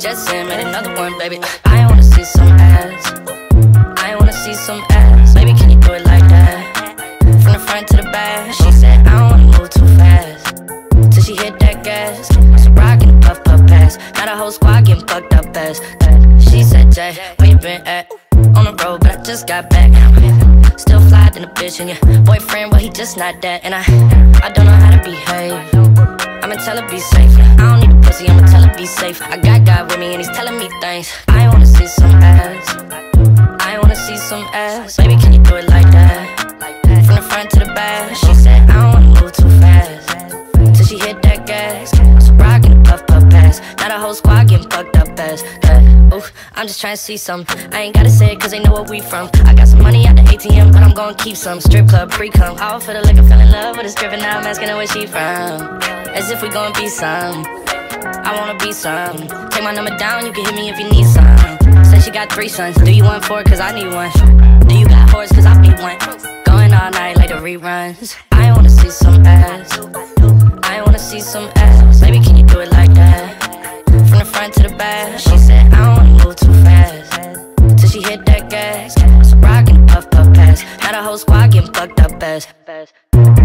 Jetson, made another one, baby. I wanna see some ass. I wanna see some ass. Baby, can you do it like that? From the front to the back. She said, I don't wanna move too fast. Till she hit that gas. Ciroc and puff puff pass. Now the whole squad getting fucked up fast. She said, Jay, where you been at? On the road, but I just got back. Still fly than a bitch, and your boyfriend, well, he just not that. And I, I don't know how to behave. I'ma tell her be safe. I don't need a pussy, I'ma tell her be safe. I got God with me, and he's telling me things. I wanna see some ass. I wanna see some ass. Baby, can you do it like that? From the front to the back. She said, I don't wanna move too fast. Till she hit that gas. Ciroc and the puff puff pass. Now the whole squad I'm just trying to see some. I ain't gotta say it cause they know where we from. I got some money at the ATM, but I'm gonna keep some. Strip club, pre cum. All for the liquor, fell in love with a stripper. Now I'm asking her where she from. As if we gon' be some. I wanna be some. Take my number down, you can hit me if you need some. Said she got three sons. Do you want four? Cause I need one. Do you got horse? Cause I be one. Going all night like the reruns. I wanna see some ass. I wanna see some ass. Baby, can you do it like that? From the front to the back. She said, I don't she hit that gas. Ciroc and puff puff pass. Had a whole squad gettin' fucked up best.